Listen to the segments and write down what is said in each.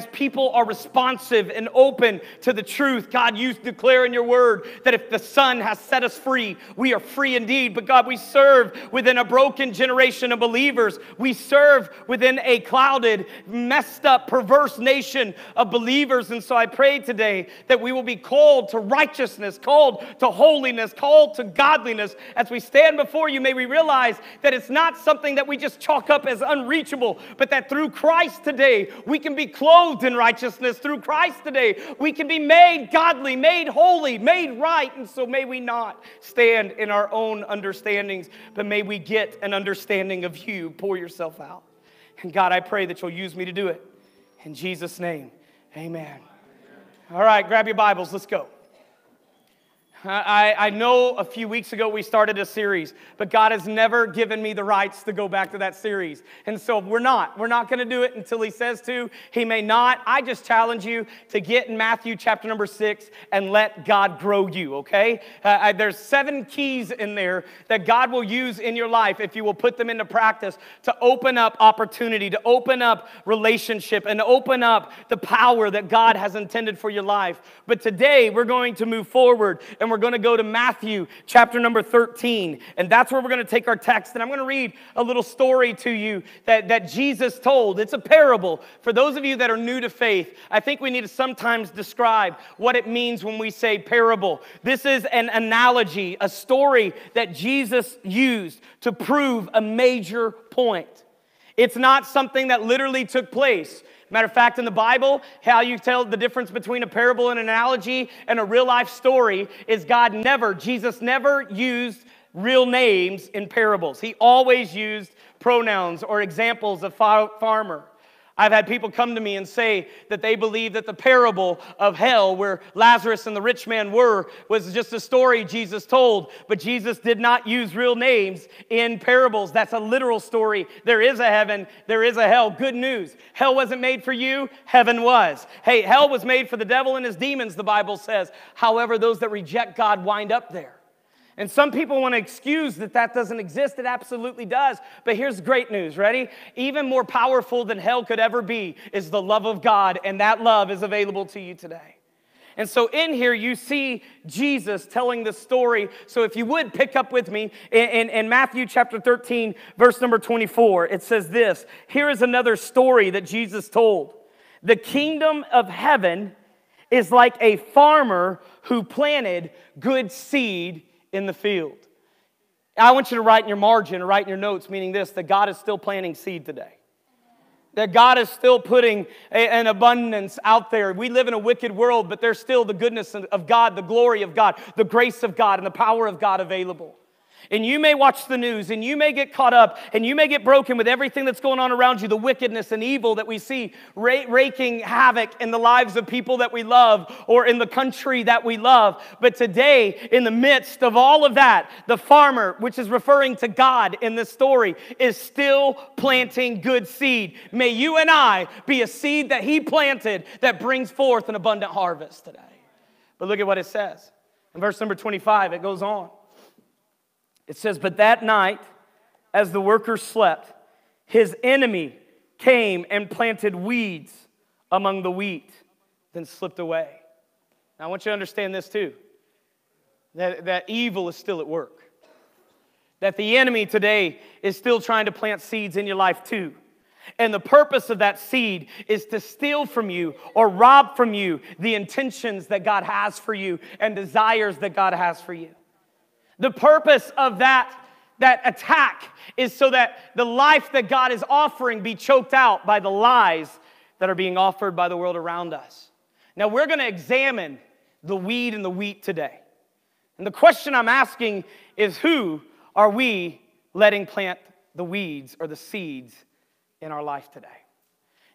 as people are responsive and open to the truth, God, you declare in your word that if the Son has set us free, we are free indeed. But God, we serve within a broken generation of believers. We serve within a clouded, messed up, perverse nation of believers. And so I pray today that we will be called to righteousness, called to holiness, called to godliness. As we stand before you, may we realize that it's not something that we just chalk up as unreachable, but that through Christ today, we can be clothed in righteousness. Through Christ today, we can be made godly, made holy, made right. And so may we not stand in our own understandings, but may we get an understanding of you. Pour yourself out. And God, I pray that you'll use me to do it. In Jesus' name, amen. All right, grab your Bibles, let's go. I, I know a few weeks ago we started a series, but God has never given me the rights to go back to that series. And so we're not. We're not going to do it until He says to. He may not. I just challenge you to get in Matthew chapter number six and let God grow you, okay? Uh, I, there's seven keys in there that God will use in your life if you will put them into practice to open up opportunity, to open up relationship, and open up the power that God has intended for your life. But today we're going to move forward and we're going to go to Matthew chapter number 13. And that's where we're going to take our text. And I'm going to read a little story to you that, that Jesus told. It's a parable. For those of you that are new to faith, I think we need to sometimes describe what it means when we say parable. This is an analogy, a story that Jesus used to prove a major point. It's not something that literally took place. Matter of fact, in the Bible, how you tell the difference between a parable and an analogy and a real life story is God never, Jesus never used real names in parables. He always used pronouns or examples of farmer. I've had people come to me and say that they believe that the parable of hell, where Lazarus and the rich man were, was just a story Jesus told. But Jesus did not use real names in parables. That's a literal story. There is a heaven, there is a hell. Good news. Hell wasn't made for you, heaven was. Hey, hell was made for the devil and his demons, the Bible says. However, those that reject God wind up there. And some people want to excuse that that doesn't exist. It absolutely does. But here's great news. Ready? Even more powerful than hell could ever be is the love of God, and that love is available to you today. And so in here, you see Jesus telling the story. So if you would pick up with me in, in, in, Matthew chapter 13, verse number 24, it says this Here is another story that Jesus told. The kingdom of heaven is like a farmer who planted good seed in the field. I want you to write in your margin or write in your notes, meaning this that God is still planting seed today. That God is still putting a, an abundance out there. We live in a wicked world, but there's still the goodness of God, the glory of God, the grace of God, and the power of God available. And you may watch the news and you may get caught up and you may get broken with everything that's going on around you, the wickedness and evil that we see raking havoc in the lives of people that we love or in the country that we love. But today, in the midst of all of that, the farmer, which is referring to God in this story, is still planting good seed. May you and I be a seed that he planted that brings forth an abundant harvest today. But look at what it says. In verse number 25, it goes on. It says, But that night, as the workers slept, his enemy came and planted weeds among the wheat, then slipped away. Now, I want you to understand this too that, that evil is still at work. That the enemy today is still trying to plant seeds in your life too. And the purpose of that seed is to steal from you or rob from you the intentions that God has for you and desires that God has for you. The purpose of that, that attack is so that the life that God is offering be choked out by the lies that are being offered by the world around us. Now, we're going to examine the weed and the wheat today. And the question I'm asking is who are we letting plant the weeds or the seeds in our life today?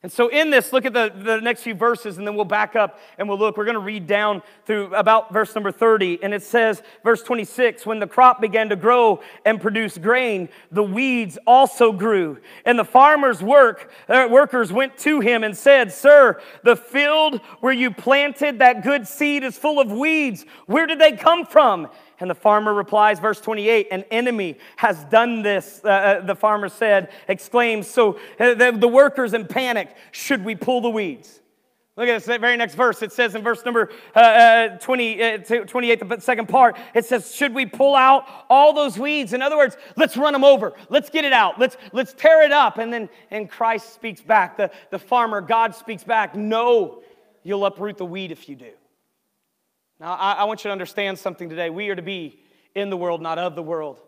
And so, in this, look at the, the next few verses, and then we'll back up and we'll look. We're going to read down through about verse number 30. And it says, verse 26 When the crop began to grow and produce grain, the weeds also grew. And the farmer's work, uh, workers went to him and said, Sir, the field where you planted that good seed is full of weeds. Where did they come from? And the farmer replies, verse 28, an enemy has done this, uh, uh, the farmer said, exclaims. So uh, the, the workers in panic, should we pull the weeds? Look at this very next verse. It says in verse number uh, uh, 20, uh, 28, the second part, it says, Should we pull out all those weeds? In other words, let's run them over. Let's get it out. Let's, let's tear it up. And then and Christ speaks back. The, the farmer, God speaks back. No, you'll uproot the weed if you do. Now, I, I want you to understand something today. We are to be in the world, not of the world.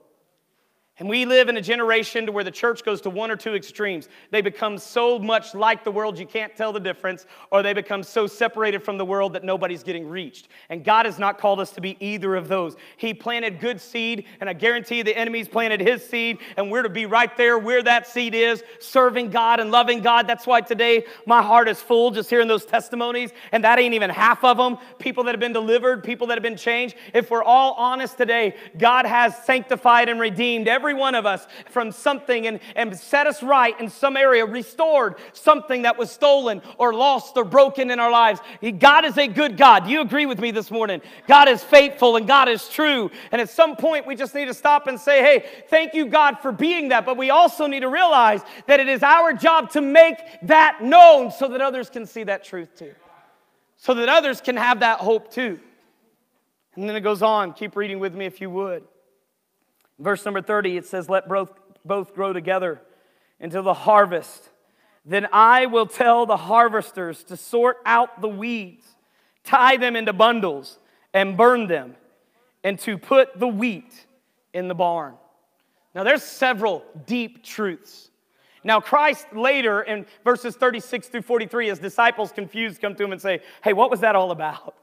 And we live in a generation to where the church goes to one or two extremes. They become so much like the world you can't tell the difference, or they become so separated from the world that nobody's getting reached. And God has not called us to be either of those. He planted good seed, and I guarantee the enemy's planted his seed, and we're to be right there where that seed is, serving God and loving God. That's why today my heart is full just hearing those testimonies, and that ain't even half of them. People that have been delivered, people that have been changed. If we're all honest today, God has sanctified and redeemed every every one of us from something and, and set us right in some area, restored something that was stolen or lost or broken in our lives. God is a good God. Do you agree with me this morning? God is faithful and God is true. And at some point, we just need to stop and say, hey, thank you, God, for being that. But we also need to realize that it is our job to make that known so that others can see that truth too, so that others can have that hope too. And then it goes on. Keep reading with me if you would. Verse number 30, it says, Let both, both grow together until the harvest. Then I will tell the harvesters to sort out the weeds, tie them into bundles, and burn them, and to put the wheat in the barn. Now, there's several deep truths. Now, Christ later in verses 36 through 43, his disciples confused come to him and say, Hey, what was that all about?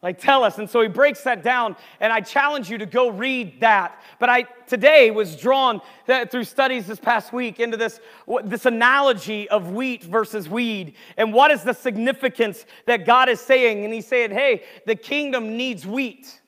Like, tell us. And so he breaks that down, and I challenge you to go read that. But I today was drawn uh, through studies this past week into this, this analogy of wheat versus weed. And what is the significance that God is saying? And he's saying, hey, the kingdom needs wheat.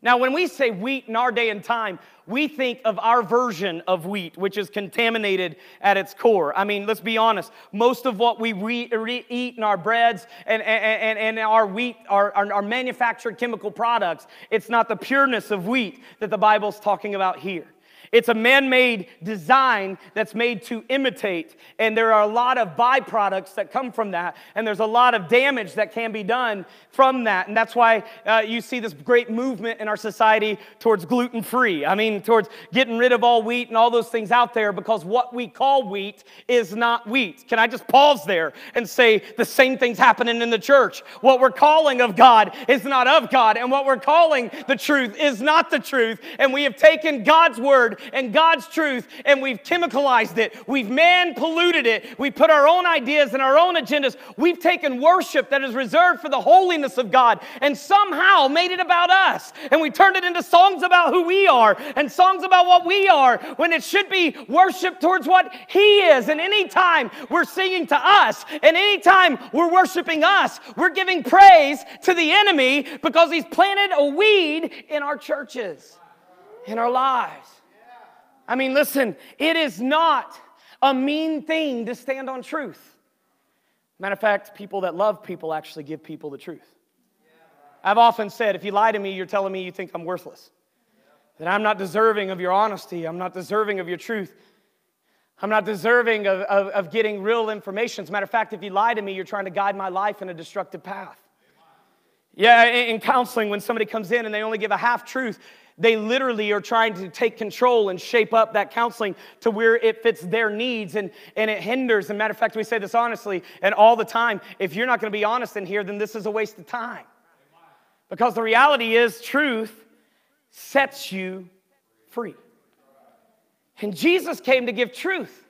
Now, when we say wheat in our day and time, we think of our version of wheat, which is contaminated at its core. I mean, let's be honest. Most of what we re- re- eat in our breads and, and, and our wheat, our, our, our manufactured chemical products, it's not the pureness of wheat that the Bible's talking about here. It's a man made design that's made to imitate. And there are a lot of byproducts that come from that. And there's a lot of damage that can be done from that. And that's why uh, you see this great movement in our society towards gluten free. I mean, towards getting rid of all wheat and all those things out there because what we call wheat is not wheat. Can I just pause there and say the same thing's happening in the church? What we're calling of God is not of God. And what we're calling the truth is not the truth. And we have taken God's word and God's truth and we've chemicalized it. We've man polluted it. We put our own ideas and our own agendas. We've taken worship that is reserved for the holiness of God and somehow made it about us. And we turned it into songs about who we are and songs about what we are when it should be worship towards what He is. And anytime we're singing to us and anytime we're worshiping us, we're giving praise to the enemy because he's planted a weed in our churches, in our lives. I mean, listen, it is not a mean thing to stand on truth. Matter of fact, people that love people actually give people the truth. I've often said, if you lie to me, you're telling me you think I'm worthless, that I'm not deserving of your honesty, I'm not deserving of your truth. I'm not deserving of, of, of, getting real information. As a matter of fact, if you lie to me, you're trying to guide my life in a destructive path. Yeah, in, in counseling, when somebody comes in and they only give a half truth, they literally are trying to take control and shape up that counseling to where it fits their needs and, and it hinders. As a matter of fact, we say this honestly and all the time. If you're not going to be honest in here, then this is a waste of time. Because the reality is, truth sets you free. And Jesus came to give truth.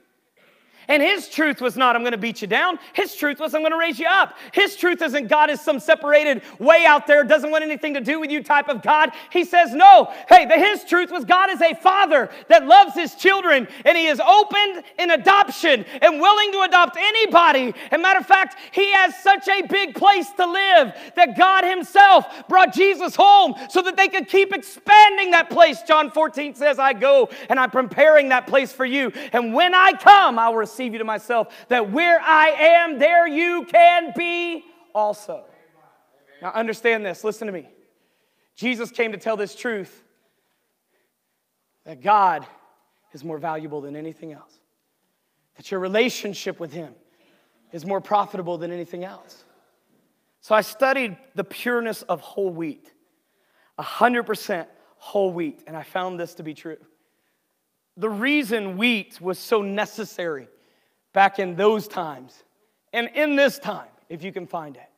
And his truth was not, I'm going to beat you down. His truth was, I'm going to raise you up. His truth isn't God is some separated way out there, doesn't want anything to do with you type of God. He says, no. Hey, the, his truth was God is a father that loves his children and he is open in adoption and willing to adopt anybody. And matter of fact, he has such a big place to live that God himself brought Jesus home so that they could keep expanding that place. John 14 says, I go and I'm preparing that place for you. And when I come, I will receive receive you to myself, that where I am, there you can be also. Now, understand this. Listen to me. Jesus came to tell this truth that God is more valuable than anything else, that your relationship with Him is more profitable than anything else. So I studied the pureness of whole wheat, 100% whole wheat, and I found this to be true. The reason wheat was so necessary back in those times and in this time, if you can find it,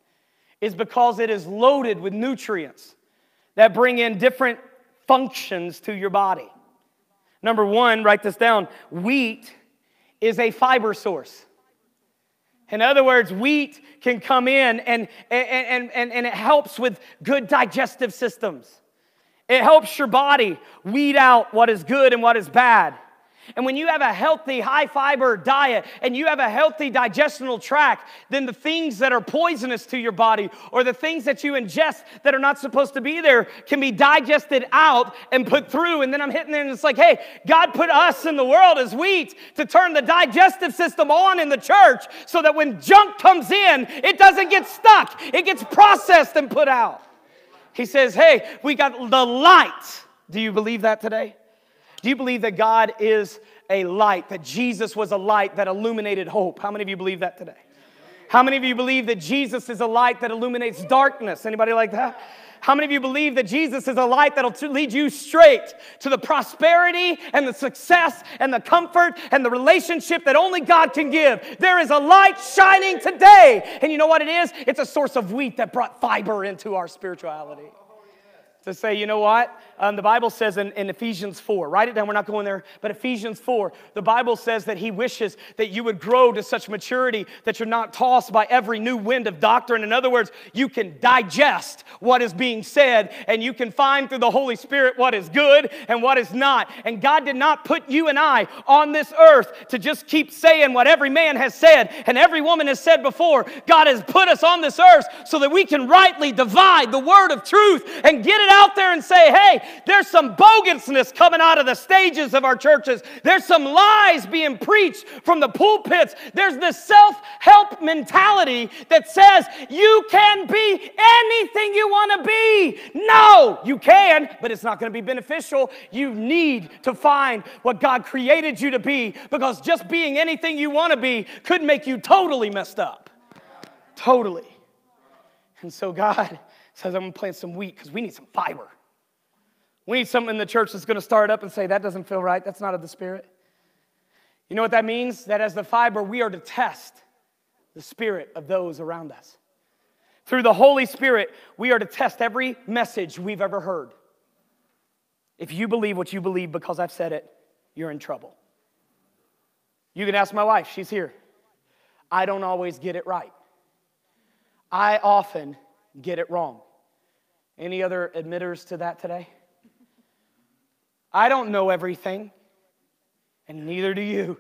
is because it is loaded with nutrients that bring in different functions to your body. Number one, write this down wheat is a fiber source. In other words, wheat can come in and, and, and, and, it helps with good digestive systems. It helps your body weed out what is good and what is bad. And when you have a healthy, high fiber diet and you have a healthy digestional tract, then the things that are poisonous to your body or the things that you ingest that are not supposed to be there can be digested out and put through. And then I'm hitting there and it's like, hey, God put us in the world as wheat to turn the digestive system on in the church so that when junk comes in, it doesn't get stuck, it gets processed and put out. He says, hey, we got the light. Do you believe that today? Do you believe that God is a light, that Jesus was a light that illuminated hope? How many of you believe that today? How many of you believe that Jesus is a light that illuminates darkness? Anybody like that? How many of you believe that Jesus is a light that'll lead you straight to the prosperity and the success and the comfort and the relationship that only God can give? There is a light shining today. And you know what it is? It's a source of wheat that brought fiber into our spirituality. To say, you know what? Um, the Bible says in, in, Ephesians 4, write it down, we're not going there, but Ephesians 4, the Bible says that He wishes that you would grow to such maturity that you're not tossed by every new wind of doctrine. In other words, you can digest what is being said and you can find through the Holy Spirit what is good and what is not. And God did not put you and I on this earth to just keep saying what every man has said and every woman has said before. God has put us on this earth so that we can rightly divide the word of truth and get it out there and say, hey, there's some bogusness coming out of the stages of our churches. There's some lies being preached from the pulpits. There's this self help mentality that says you can be anything you want to be. No, you can, but it's not going to be beneficial. You need to find what God created you to be because just being anything you want to be could make you totally messed up. Totally. And so God says, I'm going to plant some wheat because we need some fiber. We need something in the church that's going to start up and say, that doesn't feel right. That's not of the Spirit. You know what that means? That as the fiber, we are to test the spirit of those around us. Through the Holy Spirit, we are to test every message we've ever heard. If you believe what you believe because I've said it, you're in trouble. You can ask my wife, she's here. I don't always get it right. I often get it wrong. Any other admitters to that today? I don't know everything, and neither do you.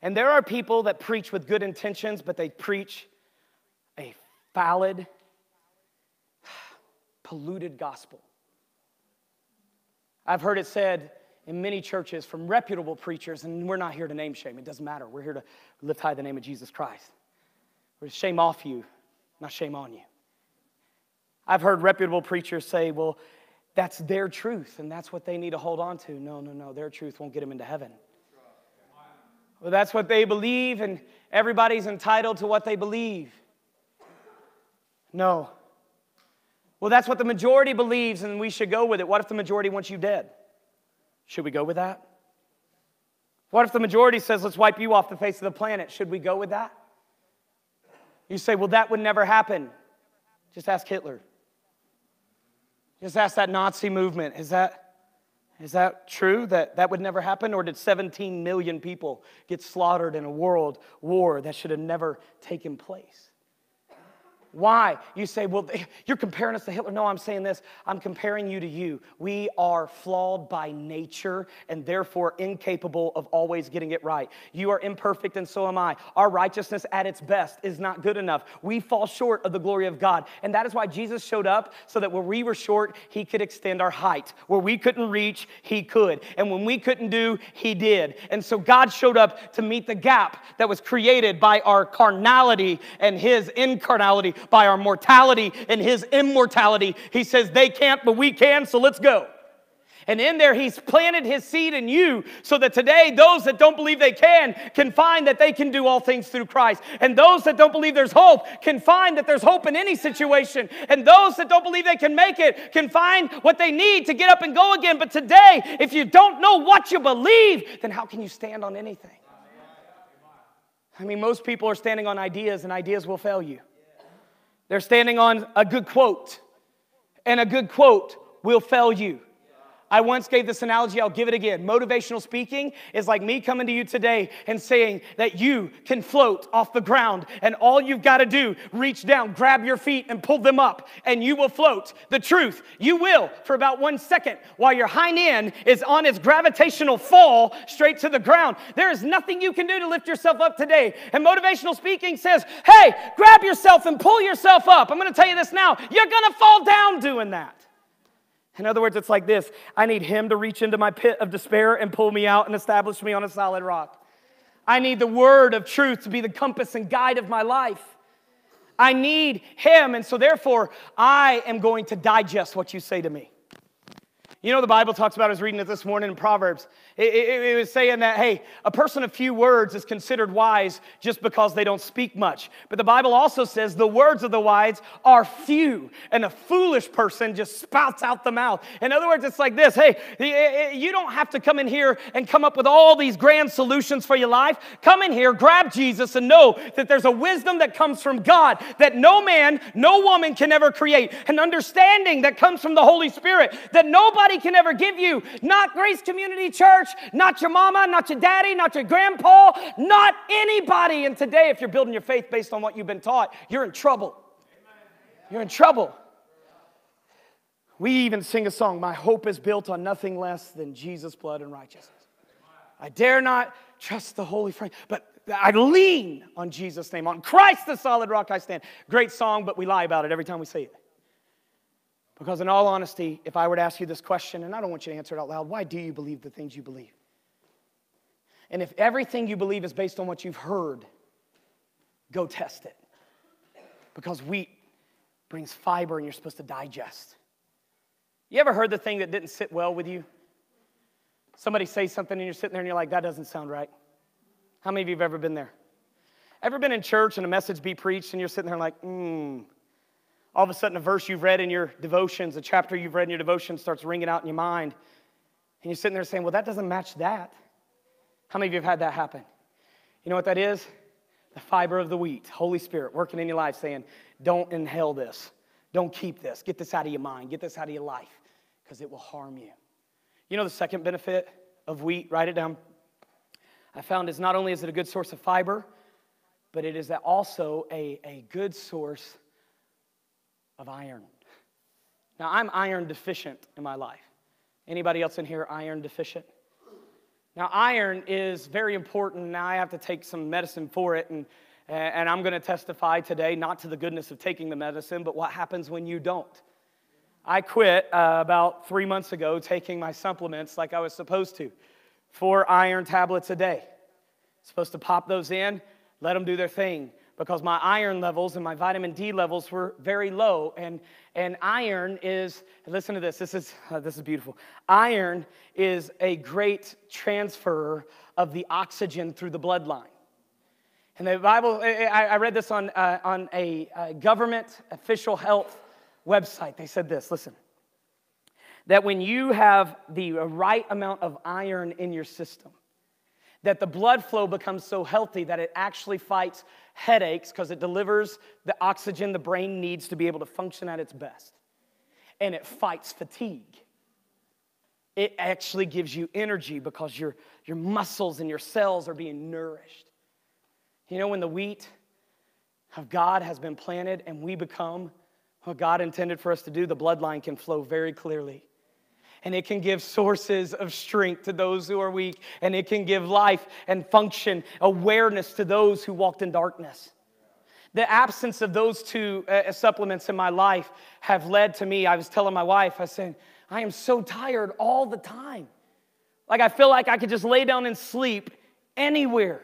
And there are people that preach with good intentions, but they preach a fallible, polluted gospel. I've heard it said in many churches from reputable preachers, and we're not here to name shame, it doesn't matter. We're here to lift high the name of Jesus Christ. We're shame off you, not shame on you. I've heard reputable preachers say, well, that's their truth and that's what they need to hold on to. No, no, no, their truth won't get them into heaven. Well, that's what they believe, and everybody's entitled to what they believe. No. Well, that's what the majority believes, and we should go with it. What if the majority wants you dead? Should we go with that? What if the majority says, let's wipe you off the face of the planet? Should we go with that? You say, well, that would never happen. Just ask Hitler. Just ask that Nazi movement. Is that, is that true that that would never happen? Or did 17 million people get slaughtered in a world war that should have never taken place? Why? You say, well, you're comparing us to Hitler. No, I'm saying this. I'm comparing you to you. We are flawed by nature and therefore incapable of always getting it right. You are imperfect and so am I. Our righteousness at its best is not good enough. We fall short of the glory of God. And that is why Jesus showed up so that where we were short, he could extend our height. Where we couldn't reach, he could. And when we couldn't do, he did. And so God showed up to meet the gap that was created by our carnality and his incarnality by our mortality and his immortality. He says they can't, but we can, so let's go. And in there, He's planted His seed in you so that today, those that don't believe they can can find that they can do all things through Christ. And those that don't believe there's hope can find that there's hope in any situation. And those that don't believe they can make it can find what they need to get up and go again. But today, if you don't know what you believe, then how can you stand on anything? I mean, most people are standing on ideas, and ideas will fail you. They're standing on a good quote, and a good quote will fail you. I once gave this analogy, I'll give it again. Motivational speaking is like me coming to you today and saying that you can float off the ground, and all you've got to do, reach down, grab your feet, and pull them up, and you will float. The truth, you will for about one second while your hind end is on its gravitational fall straight to the ground. There is nothing you can do to lift yourself up today. And motivational speaking says, hey, grab yourself and pull yourself up. I'm going to tell you this now. You're going to fall down doing that. In other words, it's like this I need Him to reach into my pit of despair and pull me out and establish me on a solid rock. I need the word of truth to be the compass and guide of my life. I need Him, and so therefore, I am going to digest what you say to me. You know, the Bible talks about, I was reading it this morning in Proverbs. It, it, it, was saying that, hey, a person of few words is considered wise just because they don't speak much. But the Bible also says the words of the wise are few, and a foolish person just spouts out the mouth. In other words, it's like this hey, you don't have to come in here and come up with all these grand solutions for your life. Come in here, grab Jesus, and know that there's a wisdom that comes from God that no man, no woman can ever create, an understanding that comes from the Holy Spirit that nobody can ever give you. Not Grace Community Church, not your mama, not your daddy, not your grandpa, not anybody. And today, if you're building your faith based on what you've been taught, you're in trouble. You're in trouble. We even sing a song, My hope is built on nothing less than Jesus' blood and righteousness. I dare not trust the Holy Frame, but I lean on Jesus' name. On Christ, the solid rock I stand. Great song, but we lie about it every time we say it. Because, in all honesty, if I were to ask you this question, and I don't want you to answer it out loud, why do you believe the things you believe? And if everything you believe is based on what you've heard, go test it. Because wheat brings fiber and you're supposed to digest. You ever heard the thing that didn't sit well with you? Somebody say something and you're sitting there and you're like, that doesn't sound right. How many of you have ever been there? Ever been in church and a message be preached and you're sitting there like, hmm, all of a sudden a verse you've read in your devotions, a chapter you've read in your devotions starts ringing out in your mind. And you're sitting there saying, well, that doesn't match that. How many of you have had that happen? You know what that is? The fiber of the wheat, Holy Spirit working in your life saying, don't inhale this. Don't keep this. Get this out of your mind. Get this out of your life because it will harm you. You know the second benefit of wheat? Write it down. I found is not only is it a good source of fiber, but it is also a, a good source of iron. Now, I'm iron deficient in my life. Anybody else in here iron deficient? Now, iron is very important. Now, I have to take some medicine for it, and, and I'm going to testify today not to the goodness of taking the medicine, but what happens when you don't. I quit uh, about three months ago taking my supplements like I was supposed to. Four iron tablets a day. Supposed to pop those in, let them do their thing because my iron levels and my vitamin D levels were very low. And, and iron is, listen to this, this is, uh, this is beautiful. Iron is a great transfer of the oxygen through the bloodline. And the Bible, I, I read this on, uh, on a government official health website. They said this listen, that when you have the right amount of iron in your system, that the blood flow becomes so healthy that it actually fights headaches because it delivers the oxygen the brain needs to be able to function at its best. And it fights fatigue. It actually gives you energy because your, your muscles and your cells are being nourished. You know, when the wheat of God has been planted and we become what God intended for us to do, the bloodline can flow very clearly and it can give sources of strength to those who are weak, and it can give life and function, awareness to those who walked in darkness. The absence of those two uh, supplements in my life have led to me. I was telling my wife, I said, I am so tired all the time. Like I feel like I could just lay down and sleep anywhere.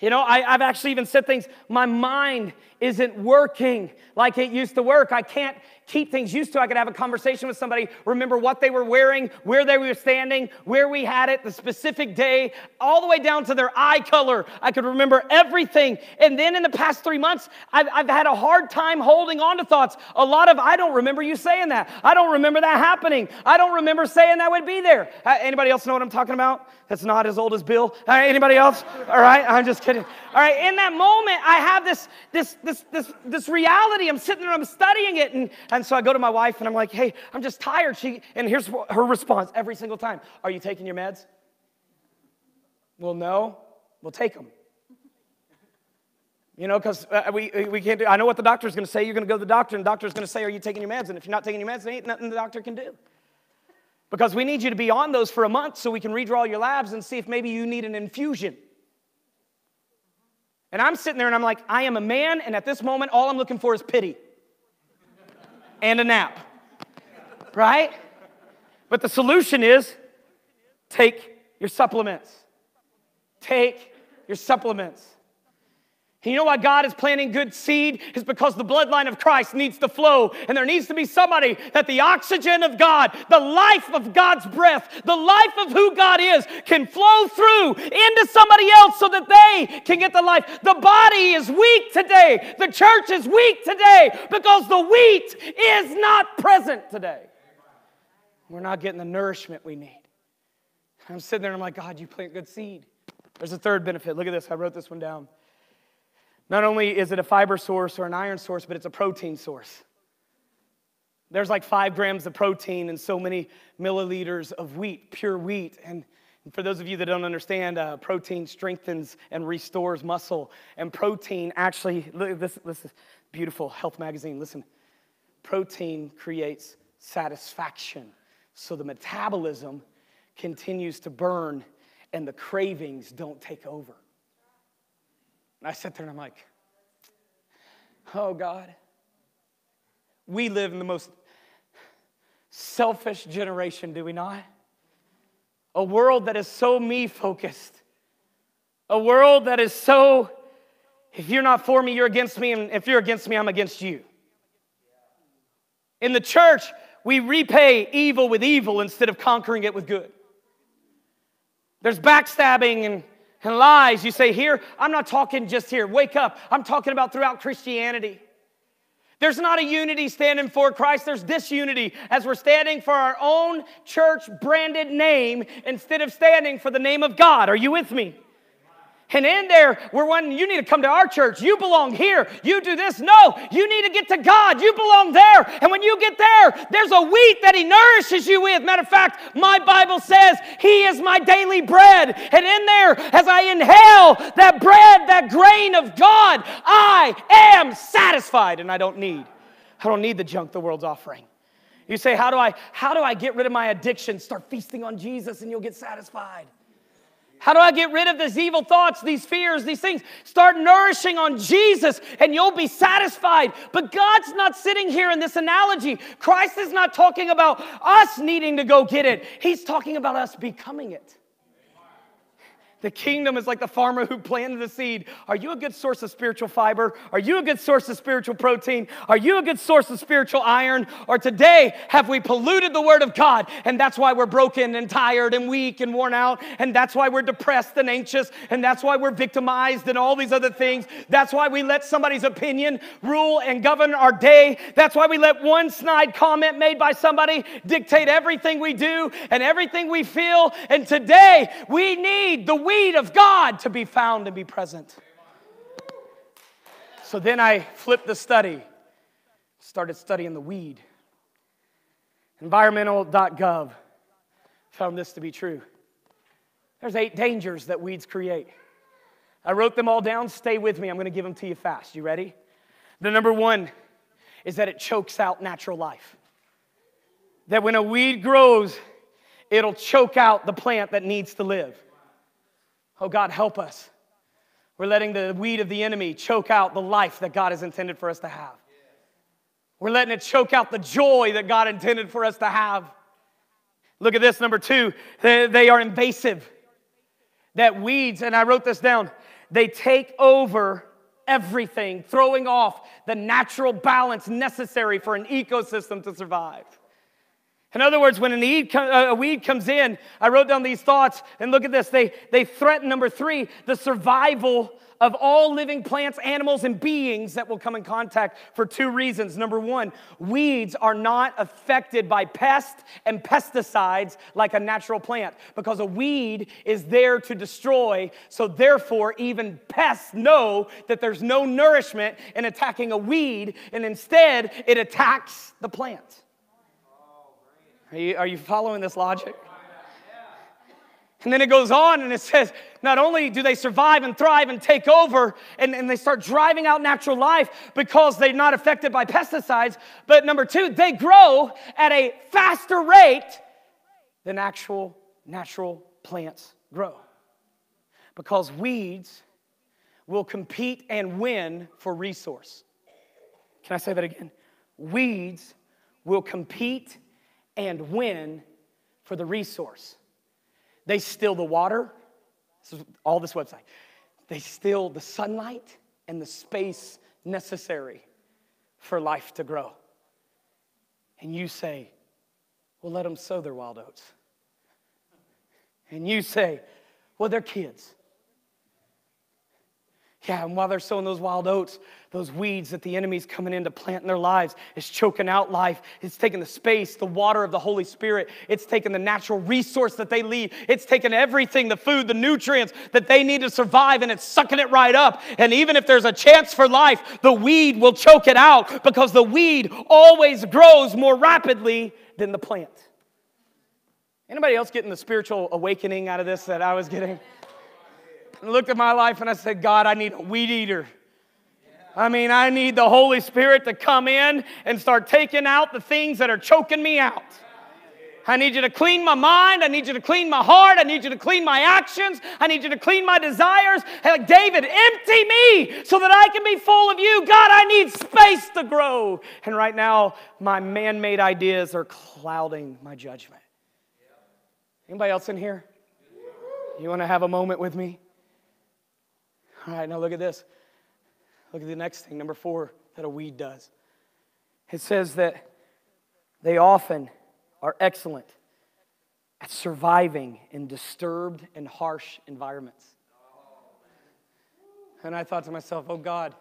You know, I, have actually even said things, my mind isn't working like it used to work. I can't keep things used to. I could have a conversation with somebody, remember what they were wearing, where they were standing, where we had it, the specific day, all the way down to their eye color. I could remember everything. And then in the past three months, I've, I've had a hard time holding on to thoughts. A lot of, I don't remember you saying that. I don't remember that happening. I don't remember saying that would be there. Uh, anybody else know what I'm talking about? That's not as old as Bill. Uh, anybody else? All right, I'm just kidding. All right, in that moment, I have this, this, this, this, this reality. I'm sitting there, I'm studying it, and, and so I go to my wife and I'm like, hey, I'm just tired. She, and here's her response every single time Are you taking your meds? Well, no. We'll take them. You know, because uh, we, we can't do, I know what the doctor's going to say. You're going to go to the doctor, and the doctor's going to say, Are you taking your meds? And if you're not taking your meds, there ain't nothing the doctor can do. Because we need you to be on those for a month so we can redraw your labs and see if maybe you need an infusion. And I'm sitting there and I'm like, I am a man, and at this moment, all I'm looking for is pity and a nap. Right? But the solution is take your supplements. Take your supplements. You know why God is planting good seed? Is because the bloodline of Christ needs to flow. And there needs to be somebody that the oxygen of God, the life of God's breath, the life of who God is, can flow through into somebody else so that they can get the life. The body is weak today. The church is weak today because the wheat is not present today. We're not getting the nourishment we need. I'm sitting there and I'm like, God, you plant good seed. There's a third benefit. Look at this. I wrote this one down. Not only is it a fiber source or an iron source, but it's a protein source. There's like five grams of protein and so many milliliters of wheat, pure wheat. And for those of you that don't understand, uh, protein strengthens and restores muscle. And protein actually, look, this, this is beautiful health magazine. Listen, protein creates satisfaction. So the metabolism continues to burn and the cravings don't take over. And I sit there and I'm like, oh God, we live in the most selfish generation, do we not? A world that is so me focused. A world that is so, if you're not for me, you're against me, and if you're against me, I'm against you. In the church, we repay evil with evil instead of conquering it with good. There's backstabbing and and lies. You say, Here, I'm not talking just here. Wake up. I'm talking about throughout Christianity. There's not a unity standing for Christ, there's disunity as we're standing for our own church branded name instead of standing for the name of God. Are you with me? And in there, we're you need to come to our church. You belong here. You do this. No, you need to get to God. You belong there. And when you get there, there's a wheat that He nourishes you with. Matter of fact, my Bible says He is my daily bread. And in there, as I inhale that bread, that grain of God, I am satisfied and I don't need. I don't need the junk the world's offering. You say, how do I how do I get rid of my addiction? Start feasting on Jesus and you'll get satisfied. How do I get rid of these evil thoughts, these fears, these things? Start nourishing on Jesus and you'll be satisfied. But God's not sitting here in this analogy. Christ is not talking about us needing to go get it, He's talking about us becoming it. The kingdom is like the farmer who planted the seed. Are you a good source of spiritual fiber? Are you a good source of spiritual protein? Are you a good source of spiritual iron? Or today, have we polluted the word of God? And that's why we're broken and tired and weak and worn out. And that's why we're depressed and anxious. And that's why we're victimized and all these other things. That's why we let somebody's opinion rule and govern our day. That's why we let one snide comment made by somebody dictate everything we do and everything we feel. And today, we need the weed of God to be found and be present. So then I flipped the study, started studying the weed. Environmental.gov found this to be true. There's eight dangers that weeds create. I wrote them all down. Stay with me. I'm going to give them to you fast. You ready? The number one is that it chokes out natural life. That when a weed grows, it'll choke out the plant that needs to live. Oh, God, help us. We're letting the weed of the enemy choke out the life that God has intended for us to have. We're letting it choke out the joy that God intended for us to have. Look at this, number two, they, are invasive. That weeds, and I wrote this down, they take over everything, throwing off the natural balance necessary for an ecosystem to survive. In other words, when uh, a weed comes in, I wrote down these thoughts, and look at this. They, they threaten, number three, the survival of all living plants, animals, and beings that will come in contact for two reasons. Number one, weeds are not affected by pests and pesticides like a natural plant because a weed is there to destroy. So, therefore, even pests know that there's no nourishment in attacking a weed, and instead, it attacks the plant. Are you, are you following this logic? And then it goes on and it says, not only do they survive and thrive and take over and, and they start driving out natural life because they're not affected by pesticides, but number two, they grow at a faster rate than actual natural plants grow. Because weeds will compete and win for resource. Can I say that again? Weeds will compete and win for the resource. They steal the water, this all this website. They steal the sunlight and the space necessary for life to grow. And you say, well, let them sow their wild oats. And you say, well, they're kids. Yeah, and while they're sowing those wild oats, those weeds that the enemy's coming in to plant in their lives is choking out life. It's taking the space, the water of the Holy Spirit. It's taking the natural resource that they leave. It's taking everything, the food, the nutrients that they need to survive, and it's sucking it right up. And even if there's a chance for life, the weed will choke it out because the weed always grows more rapidly than the plant. Anybody else getting the spiritual awakening out of this that I was getting? And looked at my life and I said, God, I need a weed eater. I mean, I need the Holy Spirit to come in and start taking out the things that are choking me out. I need you to clean my mind. I need you to clean my heart. I need you to clean my actions. I need you to clean my desires. Like David, empty me so that I can be full of you. God, I need space to grow. And right now, my man made ideas are clouding my judgment. Anybody else in here? You want to have a moment with me? All right, now look at this. Look at the next thing, number four, that a weed does. It says that they often are excellent at surviving in disturbed and harsh environments. And I thought to myself, oh God,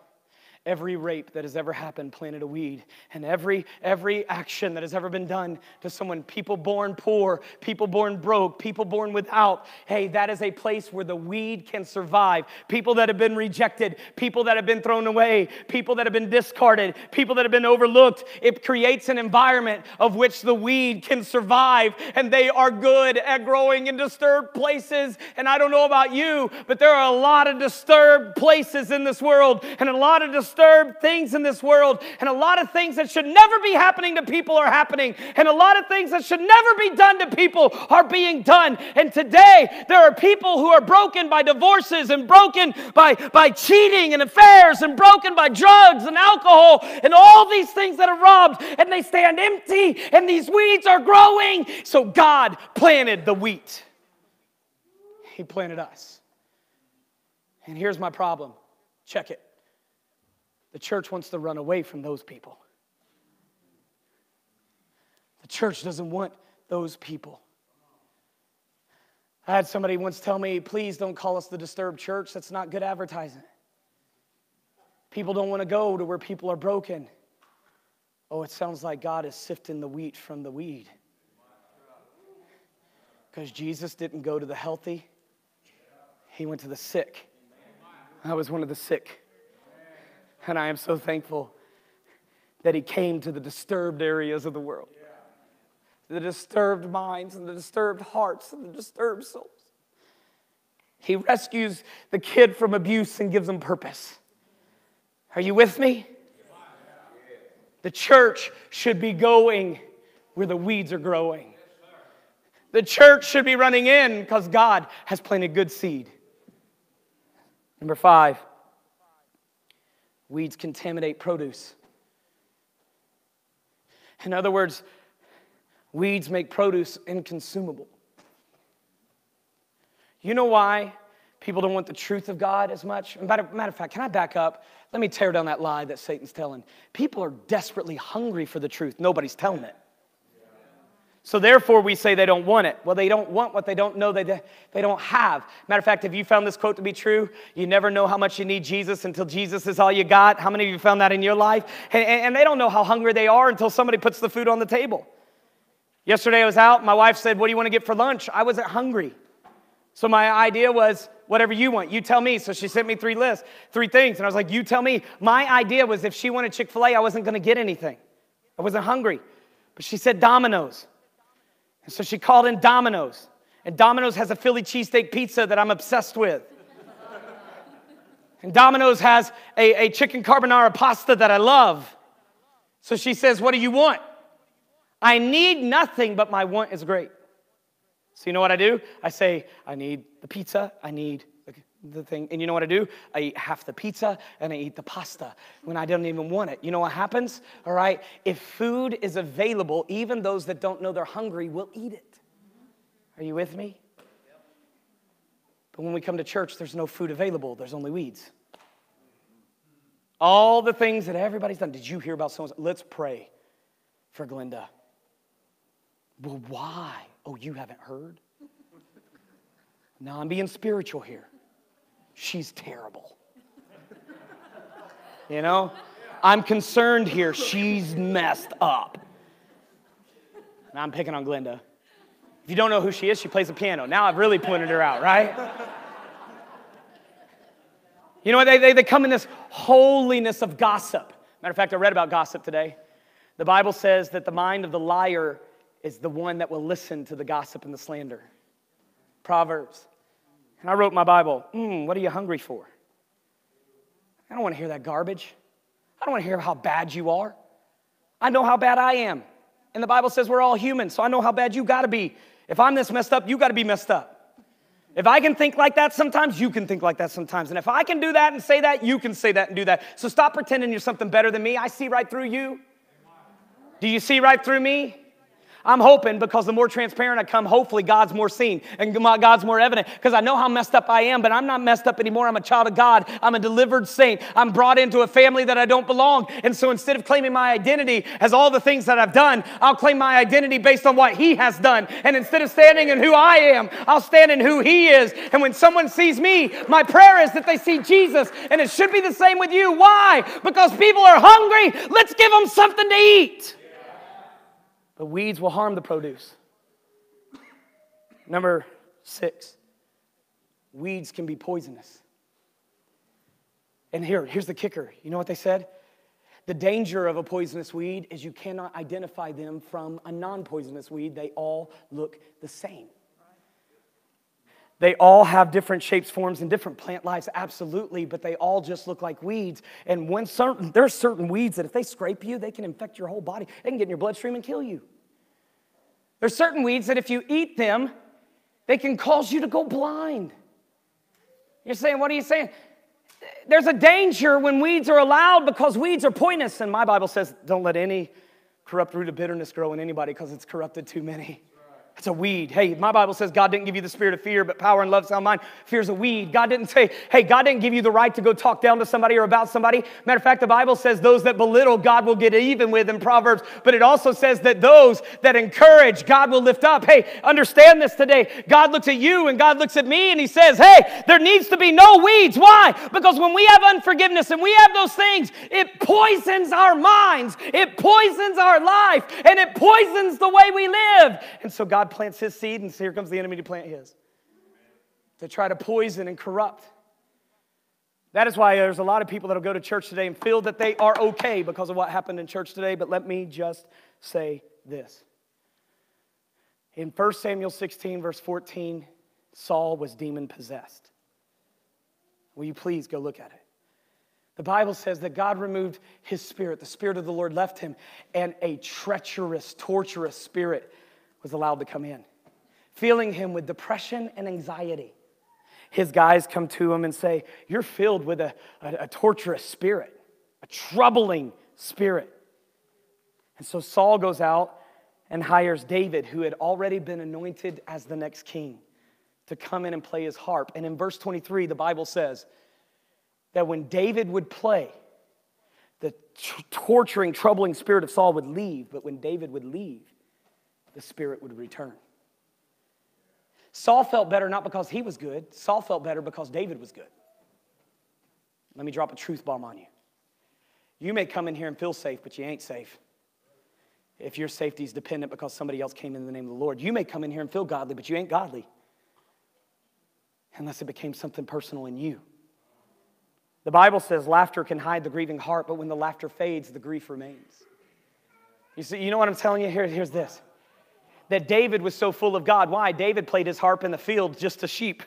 every rape that has ever happened planted a weed and every every action that has ever been done to someone people born poor people born broke people born without hey that is a place where the weed can survive. People that have been rejected people that have been thrown away people that have been discarded people that have been overlooked it creates an environment of which the weed can survive and they are good at growing in disturbed places. And i don't know about you but there are a lot of disturbed places in this world and a lot of disturbed disturbed things in this world, and a lot of things that should never be happening to people are happening, and a lot of things that should never be done to people are being done. And today, there are people who are broken by divorces and broken by, by cheating and affairs and broken by drugs and alcohol and all these things that are robbed, and they stand empty, and these weeds are growing. So God planted the wheat, He planted us. And here's my problem check it. The church wants to run away from those people. The church doesn't want those people. I had somebody once tell me, please don't call us the disturbed church. That's not good advertising. People don't want to go to where people are broken. Oh, it sounds like God is sifting the wheat from the weed. Because Jesus didn't go to the healthy, He went to the sick. I was one of the sick. And I am so thankful that he came to the disturbed areas of the world the disturbed minds and the disturbed hearts and the disturbed souls. He rescues the kid from abuse and gives him purpose. Are you with me? The church should be going where the weeds are growing. The church should be running in because God has planted good seed. Number five, Weeds contaminate produce. In other words, weeds make produce inconsumable. You know why People don't want the truth of God as much. Matter, matter of fact, can I back up? Let me tear down that lie that Satan's telling. People are desperately hungry for the truth. Nobody's telling it. So therefore, we say they don't want it. Well, they don't want what they don't know they, they don't have. Matter of fact, have you found this quote to be true? You never know how much you need Jesus until Jesus is all you got. How many of you found that in your life? And, and they don't know how hungry they are until somebody puts the food on the table. Yesterday I was out. My wife said, What do you want to get for lunch? I wasn't hungry. So my idea was, whatever you want, you tell me. So she sent me three lists, three things. And I was like, you tell me. My idea was if she wanted Chick fil A, I wasn't going to get anything. I wasn't hungry. But she said Domino's. And so she called in Domino's. And Domino's has a Philly cheesesteak pizza that I'm obsessed with. and Domino's has a, a chicken carbonara pasta that I love. So she says, What do you want? I need nothing, but my want is great. So you know what I do? I say, I need the pizza, I need the thing. And you know what I do? I eat half the pizza and I eat the pasta when I don't even want it. You know what happens? All right? If food is available, even those that don't know they're hungry will eat it. Are you with me? But when we come to church, there's no food available, there's only weeds. All the things that everybody's done. Did you hear about someone? Let's pray for Glenda. Well, why? Oh, you haven't heard? Now I'm being spiritual here. She's terrible. You know? I'm concerned here. She's messed up. And I'm picking on Glenda. If you don't know who she is, she plays the piano. Now I've really pointed her out, right? You know? They, they, they come in this holiness of gossip. Matter of fact, I read about gossip today. The Bible says that the mind of the liar is the one that will listen to the gossip and the slander. Proverbs. And I wrote my Bible, mm, what are you hungry for? I don't want to hear that garbage. I don't want to hear how bad you are. I know how bad I am. And the Bible says we're all human, so I know how bad you got to be. If I'm this messed up, you got to be messed up. If I can think like that sometimes, you can think like that sometimes. And if I can do that and say that, you can say that and do that. So stop pretending you're something better than me. I see right through you. Do you see right through me? I'm hoping because the more transparent I come, hopefully God's more seen and God's more evident because I know how messed up I am, but I'm not messed up anymore. I'm a child of God. I'm a delivered saint. I'm brought into a family that I don't belong. And so instead of claiming my identity as all the things that I've done, I'll claim my identity based on what He has done. And instead of standing in who I am, I'll stand in who He is. And when someone sees me, my prayer is that they see Jesus. And it should be the same with you. Why? Because people are hungry. Let's give them something to eat but weeds will harm the produce. Number six, weeds can be poisonous. And here, here's the kicker. You know what they said? The danger of a poisonous weed is you cannot identify them from a non poisonous weed. They all look the same. They all have different shapes, forms, and different plant lives, absolutely, but they all just look like weeds. And when certain, there's certain weeds that if they scrape you, they can infect your whole body. They can get in your bloodstream and kill you. There's certain weeds that if you eat them, they can cause you to go blind. You're saying, what are you saying? There's a danger when weeds are allowed because weeds are poisonous. And my Bible says, don't let any corrupt root of bitterness grow in anybody because it's corrupted too many. It's a weed. Hey, my Bible says God didn't give you the spirit of fear, but power and love, sound mind. Fear's a weed. God didn't say, hey, God didn't give you the right to go talk down to somebody or about somebody. Matter of fact, the Bible says those that belittle, God will get even with in Proverbs. But it also says that those that encourage, God will lift up. Hey, understand this today. God looks at you and God looks at me and He says, hey, there needs to be no weeds. Why? Because when we have unforgiveness and we have those things, it poisons our minds, it poisons our life, and it poisons the way we live. And so God God plants his seed, and so here comes the enemy to plant his. To try to poison and corrupt. That is why there's a lot of people that'll go to church today and feel that they are okay because of what happened in church today. But let me just say this. In 1 Samuel 16, verse 14, Saul was demon possessed. Will you please go look at it? The Bible says that God removed his spirit. The spirit of the Lord left him, and a treacherous, torturous spirit was allowed to come in, filling him with depression and anxiety. His guys come to him and say, You're filled with a, a, a torturous spirit, a troubling spirit. And so Saul goes out and hires David, who had already been anointed as the next king, to come in and play his harp. And in verse 23, the Bible says that when David would play, the t- torturing, troubling spirit of Saul would leave, but when David would leave, the spirit would return. Saul felt better not because he was good, Saul felt better because David was good. Let me drop a truth bomb on you. You may come in here and feel safe, but you ain't safe. If your safety is dependent because somebody else came in the name of the Lord, you may come in here and feel godly, but you ain't godly unless it became something personal in you. The Bible says laughter can hide the grieving heart, but when the laughter fades, the grief remains. You see, you know what I'm telling you? Here, here's this that David was so full of God. Why? David played his harp in the field just to sheep.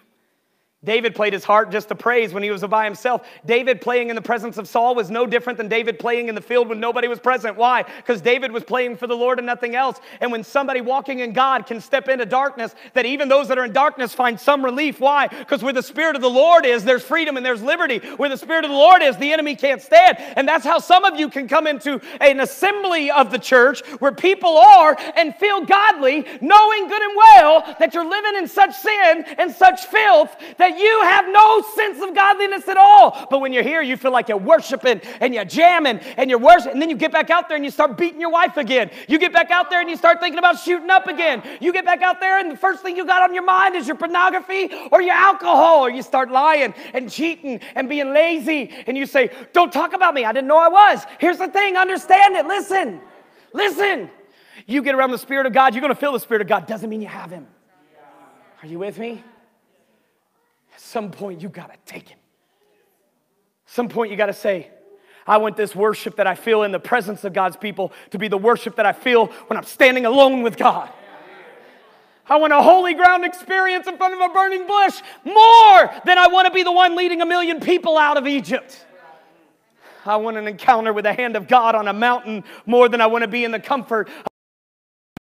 David played his heart just to praise when he was by himself. David playing in the presence of Saul was no different than David playing in the field when nobody was present. Why? Because David was playing for the Lord and nothing else. And when somebody walking in God can step into darkness, that even those that are in darkness find some relief. Why? Because where the Spirit of the Lord is, there's freedom and there's liberty. Where the Spirit of the Lord is, the enemy can't stand. And that's how some of you can come into an assembly of the church where people are and feel godly, knowing good and well that you're living in such sin and such filth that that you have no sense of godliness at all. But when you're here, you feel like you're worshiping and you're jamming and you're worshiping. And then you get back out there and you start beating your wife again. You get back out there and you start thinking about shooting up again. You get back out there and the first thing you got on your mind is your pornography or your alcohol. Or you start lying and cheating and being lazy. And you say, Don't talk about me. I didn't know I was. Here's the thing understand it. Listen. Listen. You get around the Spirit of God, you're going to feel the Spirit of God. Doesn't mean you have Him. Are you with me? Some point you got to take him. Some point you got to say, I want this worship that I feel in the presence of God's people to be the worship that I feel when I'm standing alone with God. I want a holy ground experience in front of a burning bush more than I want to be the one leading a million people out of Egypt. I want an encounter with the hand of God on a mountain more than I want to be in the comfort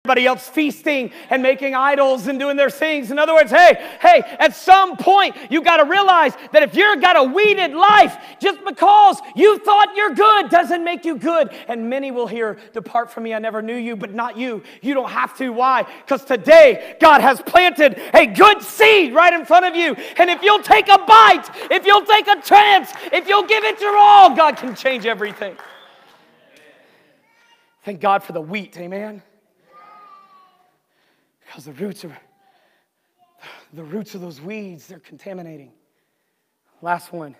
everybody else feasting and making idols and doing their things. In other words, hey, hey, at some point you got to realize that if you've got a weeded life, just because you thought you're good doesn't make you good. And many will hear, Depart from me, I never knew you, but not you. You don't have to. Why? Because today God has planted a good seed right in front of you. And if you'll take a bite, if you'll take a chance, if you'll give it your all, God can change everything. Thank God for the wheat, amen. Because the roots are the roots of those weeds, they're contaminating. Last one.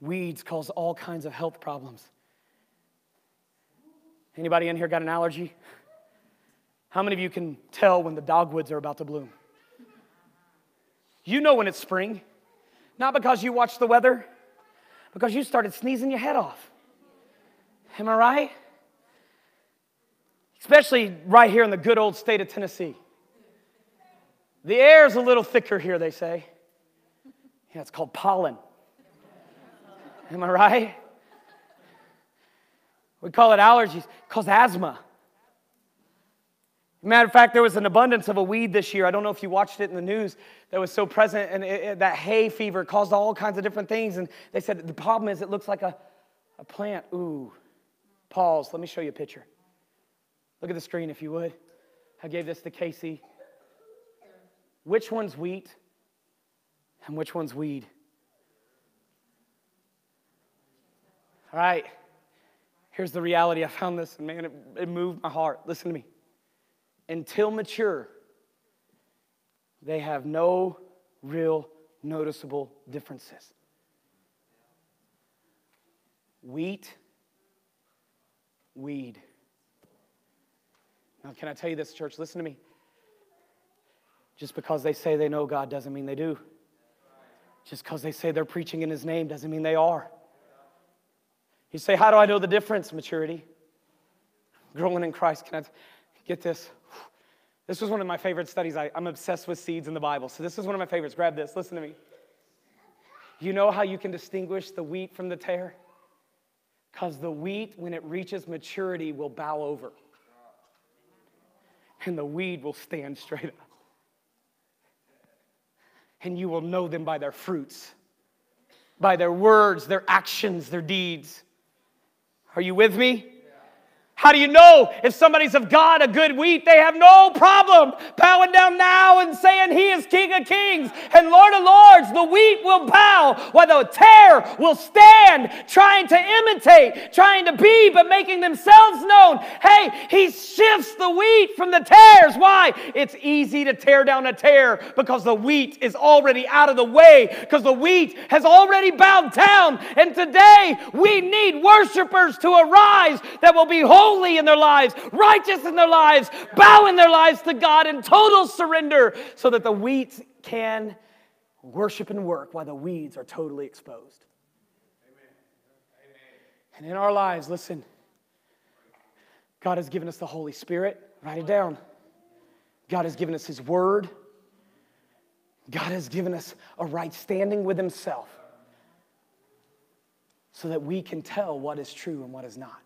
Weeds cause all kinds of health problems. Anybody in here got an allergy? How many of you can tell when the dogwoods are about to bloom? You know when it's spring, not because you watch the weather, because you started sneezing your head off. Am I right? Especially right here in the good old state of Tennessee. The air is a little thicker here, they say. Yeah, it's called pollen. Am I right? We call it allergies, it causes asthma. Matter of fact, there was an abundance of a weed this year. I don't know if you watched it in the news that was so present, and it, it, that hay fever caused all kinds of different things. And they said the problem is it looks like a, a plant. Ooh, pause. Let me show you a picture. Look at the screen if you would. I gave this to Casey. Which one's wheat and which one's weed? All right. Here's the reality. I found this, and man, it, it moved my heart. Listen to me. Until mature, they have no real noticeable differences. Wheat, weed. Now, can I tell you this, church? Listen to me. Just because they say they know God doesn't mean they do. Just because they say they're preaching in His name doesn't mean they are. You say, How do I know the difference? Maturity. Growing in Christ. Can I get this? This was one of my favorite studies. I, I'm obsessed with seeds in the Bible. So, this is one of my favorites. Grab this. Listen to me. You know how you can distinguish the wheat from the tare? Because the wheat, when it reaches maturity, will bow over and the weed will stand straight up. And you will know them by their fruits, by their words, their actions, their deeds. Are you with me? How do you know if somebody's of God, a good wheat? They have no problem bowing down now and saying, He is King of Kings and Lord of Lords. The wheat will bow, while the tare will stand, trying to imitate, trying to be, but making themselves known. Hey, He shifts the wheat from the tares. Why? It's easy to tear down a tare because the wheat is already out of the way, because the wheat has already bowed down. And today we need worshipers to arise that will be holy holy in their lives, righteous in their lives, bowing their lives to God in total surrender so that the wheat can worship and work while the weeds are totally exposed. Amen. And in our lives, listen, God has given us the Holy Spirit. Write it down. God has given us His Word. God has given us a right standing with Himself so that we can tell what is true and what is not.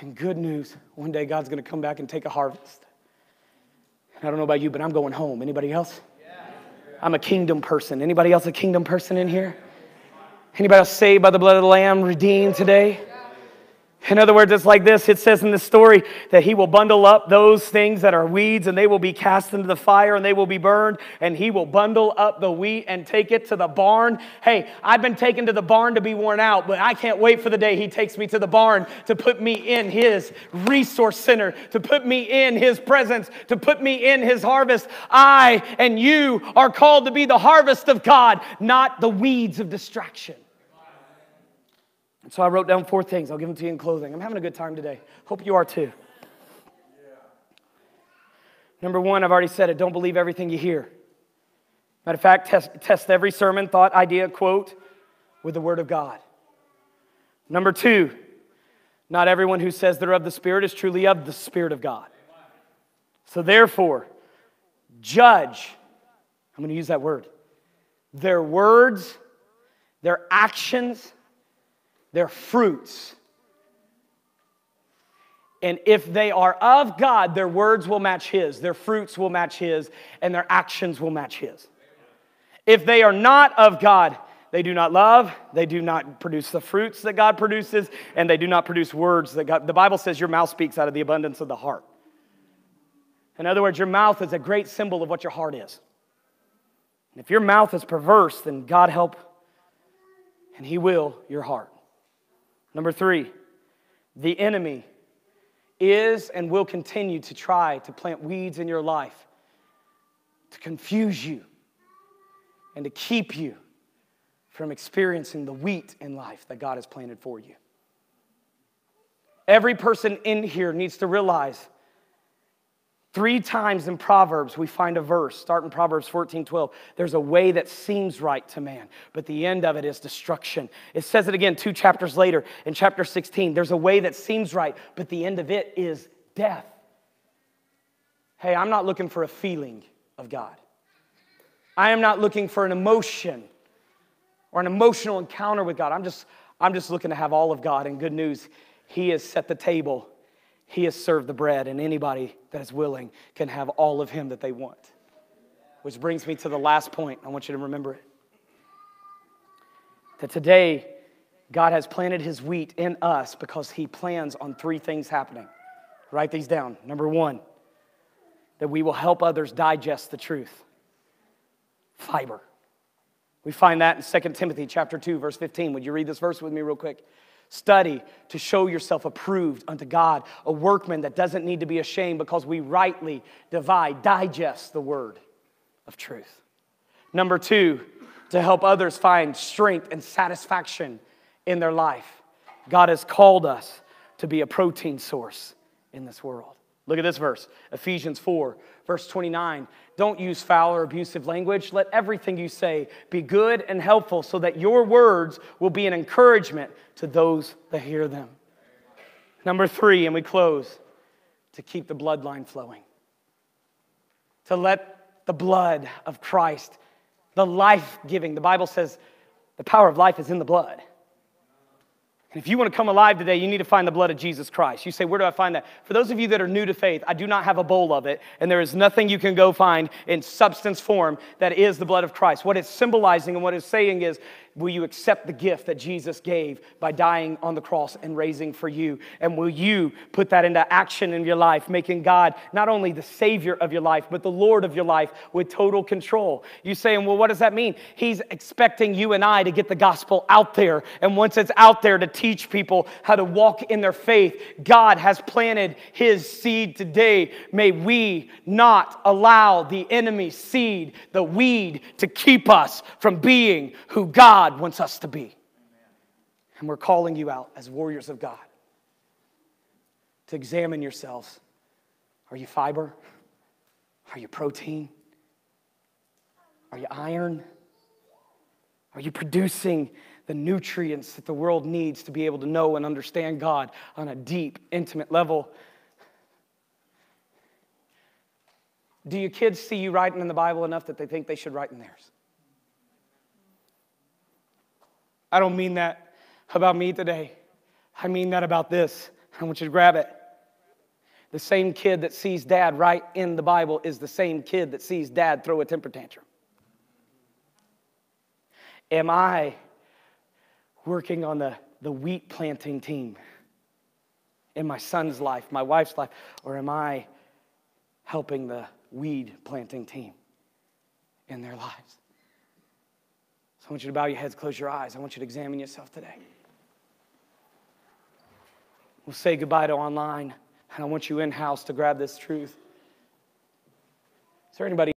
And good news, one day God's going to come back and take a harvest. I don't know about you, but I'm going home. Anybody else? I'm a kingdom person. Anybody else a kingdom person in here? Anybody else saved by the blood of the Lamb, redeemed today? In other words, it's like this it says in the story that he will bundle up those things that are weeds and they will be cast into the fire and they will be burned, and he will bundle up the wheat and take it to the barn. Hey, I've been taken to the barn to be worn out, but I can't wait for the day he takes me to the barn to put me in his resource center, to put me in his presence, to put me in his harvest. I and you are called to be the harvest of God, not the weeds of distraction. And so I wrote down four things. I'll give them to you in closing. I'm having a good time today. Hope you are too. Number one, I've already said it don't believe everything you hear. Matter of fact, test, test every sermon, thought, idea, quote with the Word of God. Number two, not everyone who says they're of the Spirit is truly of the Spirit of God. So therefore, judge, I'm going to use that word, their words, their actions, their fruits. And if they are of God, their words will match His, their fruits will match His, and their actions will match His. If they are not of God, they do not love, they do not produce the fruits that God produces, and they do not produce words that God. The Bible says your mouth speaks out of the abundance of the heart. In other words, your mouth is a great symbol of what your heart is. And if your mouth is perverse, then God help, and He will, your heart. Number three, the enemy is and will continue to try to plant weeds in your life, to confuse you, and to keep you from experiencing the wheat in life that God has planted for you. Every person in here needs to realize Three times in Proverbs, we find a verse, start in Proverbs 14 12. There's a way that seems right to man, but the end of it is destruction. It says it again two chapters later in chapter 16. There's a way that seems right, but the end of it is death. Hey, I'm not looking for a feeling of God. I am not looking for an emotion or an emotional encounter with God. I'm just, I'm just looking to have all of God. And good news, He has set the table he has served the bread, and anybody that is willing can have all of Him that they want. Which brings me to the last point. I want you to remember it. That today, God has planted His wheat in us because He plans on three things happening. Write these down. Number one, that we will help others digest the truth. Fiber. We find that in 2 Timothy chapter 2 verse 15. Would you read this verse with me real quick? Study to show yourself approved unto God, a workman that doesn't need to be ashamed because we rightly divide, digest the word of truth. Number two, to help others find strength and satisfaction in their life. God has called us to be a protein source in this world. Look at this verse, Ephesians 4, verse 29. Don't use foul or abusive language. Let everything you say be good and helpful so that your words will be an encouragement to those that hear them. Number three, and we close, to keep the bloodline flowing. To let the blood of Christ, the life giving, the Bible says the power of life is in the blood. And if you want to come alive today, you need to find the blood of Jesus Christ. You say, Where do I find that? For those of you that are new to faith, I do not have a bowl of it, and there is nothing you can go find in substance form that is the blood of Christ. What it's symbolizing and what it's saying is Will you accept the gift that Jesus gave by dying on the cross and raising for you? And will you put that into action in your life, making God not only the Savior of your life, but the Lord of your life with total control? You saying, well, what does that mean? He's expecting you and I to get the gospel out there. And once it's out there, to teach people how to walk in their faith. God has planted His seed today. May we not allow the enemy's seed, the weed, to keep us from being who God wants us to be. And we're calling you out as warriors of God to examine yourselves. Are you fiber? Are you protein? Are you iron? Are you producing the nutrients that the world needs to be able to know and understand God on a deep, intimate level? Do your kids see you writing in the Bible enough that they think they should write in theirs? I don't mean that about me today. I mean that about this. I want you to grab it. The same kid that sees dad write in the Bible is the same kid that sees dad throw a temper tantrum. Am I working on the, the wheat planting team in my son's life, my wife's life, or am I helping the weed planting team in their lives? So I want you to bow your heads, close your eyes. I want you to examine yourself today. We'll say goodbye to online, and I want you in house to grab this truth. Is there anybody?